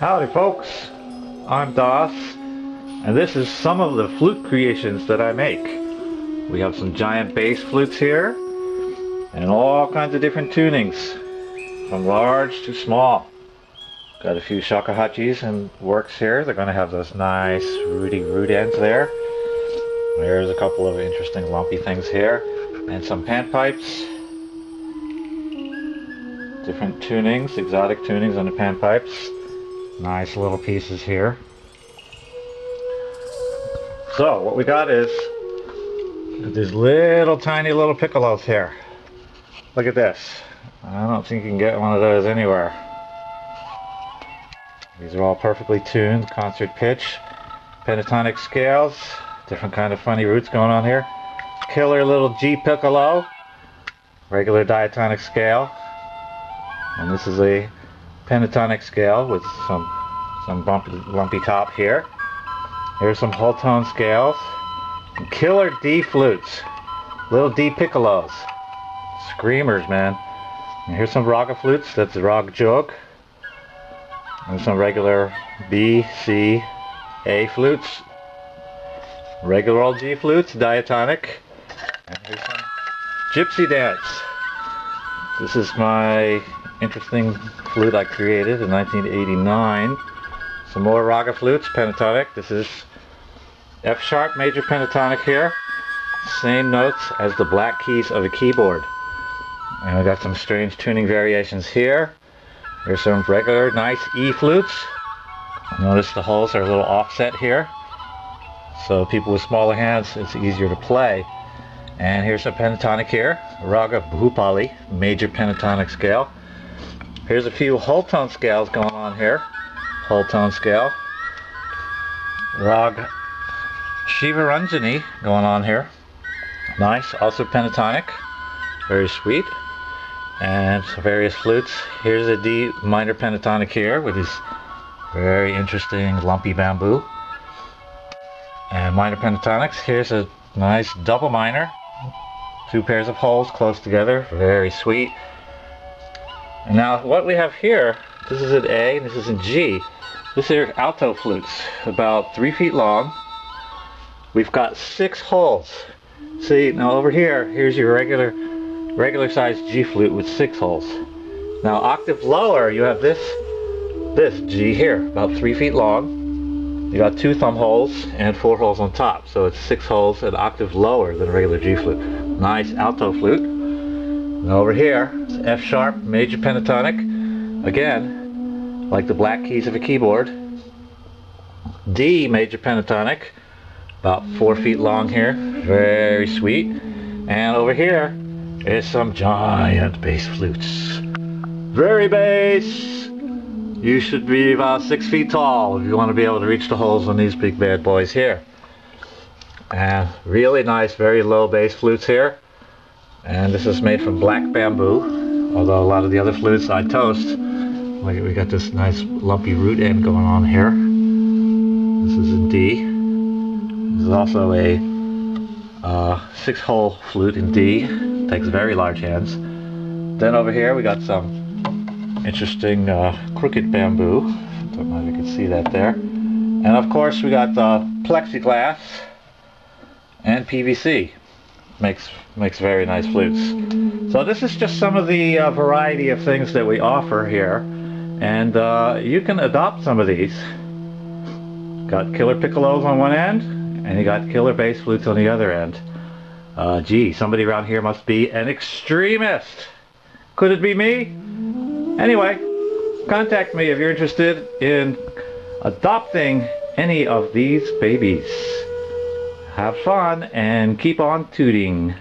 Howdy folks, I'm Das, and this is some of the flute creations that I make. We have some giant bass flutes here, and all kinds of different tunings, from large to small. Got a few shakuhachis and works here. They're going to have those nice rooty root ends there. There's a couple of interesting lumpy things here, and some panpipes. Different tunings, exotic tunings on the panpipes. Nice little pieces here. So what we got is these little tiny little piccolos here. Look at this. I don't think you can get one of those anywhere. These are all perfectly tuned, concert pitch, pentatonic scales, different kind of funny roots going on here. Killer little G piccolo, regular diatonic scale. And this is a pentatonic scale with some some bumpy, lumpy top here. Here's some whole tone scales. Killer D flutes. Little D piccolos. Screamers, man. And here's some raga flutes. That's rag jog. And some regular B, C, A flutes. Regular old G flutes, diatonic. And here's some gypsy dance. This is my interesting flute I created in 1989. Some more raga flutes, pentatonic. This is F sharp major pentatonic here. Same notes as the black keys of a keyboard. And I got some strange tuning variations here. There's some regular nice E flutes. Notice the holes are a little offset here. So people with smaller hands, it's easier to play. And here's some pentatonic here. Raga Bhupali, major pentatonic scale. Here's a few whole tone scales going on here. Whole tone scale. Rag Shivaranjani going on here. Nice, also pentatonic. Very sweet. And various flutes. Here's a D minor pentatonic here with this very interesting lumpy bamboo. And minor pentatonics. Here's a nice double minor. Two pairs of holes close together. Very sweet. And now what we have here, this is an A, this is in G. This are alto flutes, about three feet long. We've got six holes. See, now over here, here's your regular, regular sized G flute with six holes. Now octave lower, you have this, this G here, about three feet long. You got two thumb holes and four holes on top, so it's six holes an octave lower than a regular G flute. Nice alto flute. And over here, F sharp, major pentatonic. Again, like the black keys of a keyboard. D, major pentatonic. About four feet long here. Very sweet. And over here is some giant bass flutes. Very bass. You should be about six feet tall if you want to be able to reach the holes on these big bad boys here. And really nice, very low bass flutes here. And this is made from black bamboo, although a lot of the other flutes I toast. We got this nice lumpy root end going on here. This is in D. This is also a uh, six-hole flute in D. Takes very large hands. Then over here we got some interesting uh, crooked bamboo. Don't know if you can see that there. And of course we got the plexiglass and PVC makes makes very nice flutes. So this is just some of the uh, variety of things that we offer here, and uh, you can adopt some of these. Got killer piccolos on one end, and you got killer bass flutes on the other end. Uh, gee, somebody around here must be an extremist. Could it be me? Anyway, contact me if you're interested in adopting any of these babies. Have fun and keep on tooting.